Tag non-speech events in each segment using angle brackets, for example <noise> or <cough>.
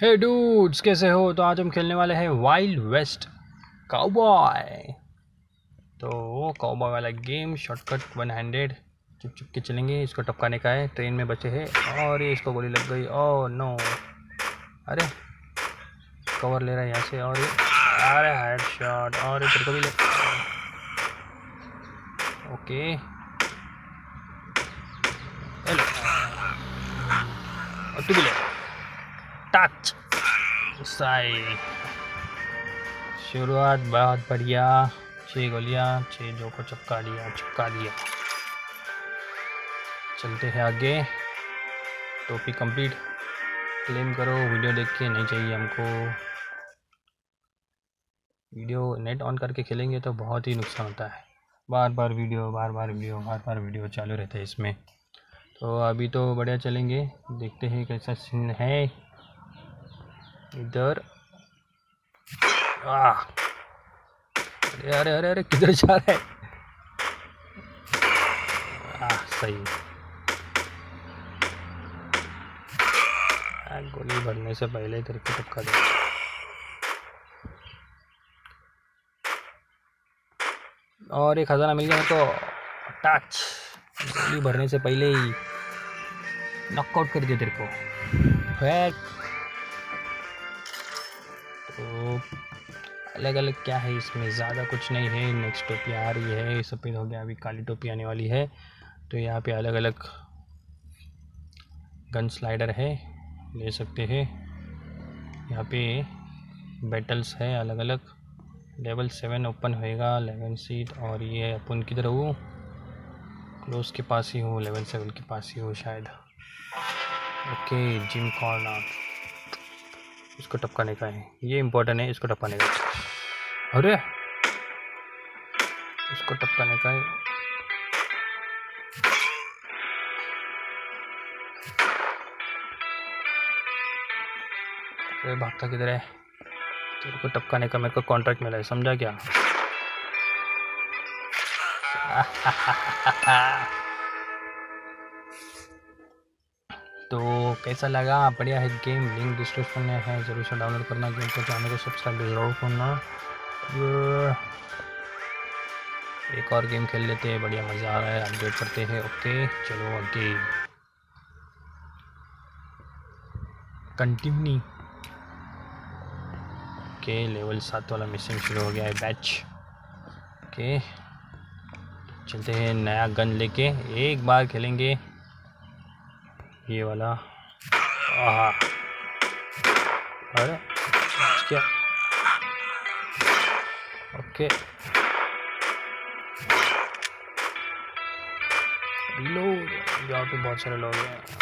हे dudes कैसे हो? तो आज हम खेलने वाले हैं वाइल्ड वेस्ट काउबॉय तो वो काउबॉय वाला गेम शॉर्टकट वन हैंडेड चुप चुप के चलेंगे, इसको टपकाने का है ट्रेन में बचे हैं, और ये इसको गोली लग गई। ओ नो अरे कवर ले रहा है यहाँ से, और ये, अरे हेड शॉट और ये को भी ले ओके तू भी ले। टच सही शुरुआत बहुत बढ़िया। छः गोलियाँ छः जो को चपका दिया चपका दिया। चलते हैं आगे। टोपी कंप्लीट। क्लेम करो, वीडियो देख के नहीं चाहिए हमको। वीडियो नेट ऑन करके खेलेंगे तो बहुत ही नुकसान होता है। बार बार वीडियो, बार बार वीडियो, बार बार वीडियो चालू रहता है इसमें। तो अभी तो बढ़िया चलेंगे। देखते हैं कैसा सीन है। इधर। आ अरे अरे अरे अरे किधर जा रहा है? आ, सही। गोली भरने से पहले तेरे को टपका दे। और एक खजाना मिल गया तो टच। गोली भरने से पहले ही नॉकआउट कर दिया तेरे को। है तो अलग अलग क्या है इसमें? ज़्यादा कुछ नहीं है। नेक्स्ट टोपी आ रही है। सफ़ेद हो गया। अभी काली टोपी आने वाली है। तो यहाँ पे अलग अलग गन स्लाइडर है। ले सकते हैं। यहाँ पे बैटल्स है अलग अलग लेवल सेवन ओपन होएगा। लेवन सीट और ये अपन किधर हो? क्लोज के पास ही हो। लेवल सेवन के पास ही हो शायद। ओके जिम कॉर्नर इसको टपकाने का है। ये इम्पोर्टेंट है इसको टपकाने का अरे! इसको टपकाने का है। अरे भागता किधर है? तेरे को टपकाने का मेरे को कॉन्ट्रैक्ट मिला है समझा क्या? <laughs> <laughs> <laughs> तो कैसा लगा? बढ़िया है गेम। लिंक डिस्क्रिप्शन में है, ज़रूर से डाउनलोड करना, गेम को चैनल को सब्सक्राइब ज़रूर करना। एक और गेम खेल लेते हैं, बढ़िया मज़ा आ रहा है अपडेट करते हैं। ओके चलो आगे। कंटिन्यू ओके लेवल सात वाला मिशन शुरू हो गया है बैच ओके चलते हैं नया गन लेके। एक बार खेलेंगे। ये वाला। अरे, क्या? ओके। लोग, यहाँ पे बहुत सारे लोग हैं।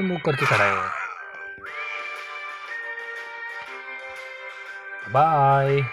मुँह करके खड़ा है Bye.